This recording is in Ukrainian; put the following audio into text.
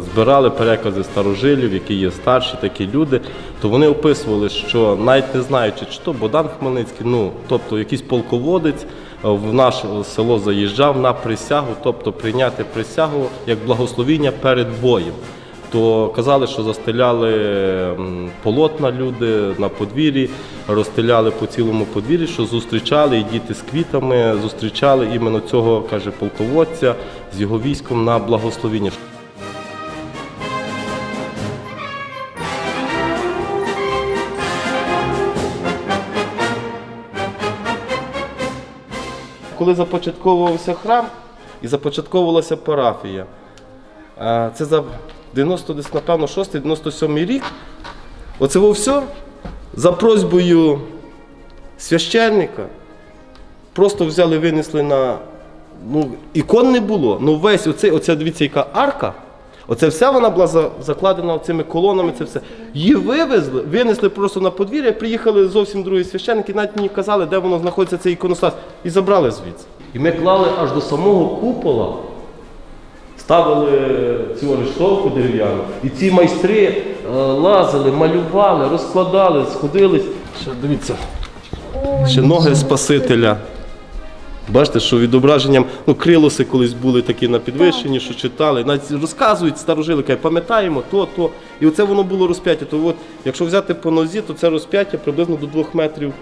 збирали перекази старожилів, які є старші, такі люди, то вони описували, що навіть не знаючи, чи то Богдан Хмельницький, ну тобто якийсь полководець е, в наше село заїжджав на присягу, тобто прийняти присягу як благословіння перед боєм. То казали, що застеляли полотна люди на подвір'ї, розстеляли по цілому подвір'ї, що зустрічали і діти з квітами зустрічали іменно цього, каже, полководця з його військом на благословіння. Коли започатковувався храм і започатковувалася парафія, це за 90, десь, напевно, 6-97 рік. Оце все за просьбою священника просто взяли, винесли на. Ну, ікон не було. Ну весь оцей, оця дивіться, яка арка. Оце вся вона була закладена цими колонами, це все. Її вивезли, винесли просто на подвір'я, приїхали зовсім другі священники, навіть мені казали, де воно знаходиться цей іконостас, і забрали звідси. І ми клали аж до самого купола, ставили цю рештовку дерев'яну, і ці майстри е, лазили, малювали, розкладали, сходились. Ще дивіться, ще ноги Спасителя. Бачите, що відображенням, ну, крилоси колись були такі на підвищенні, що читали, навіть розказують старожили, кажуть, пам'ятаємо то, то. І оце воно було розп'яття. То от, якщо взяти по нозі, то це розп'яття приблизно до двох метрів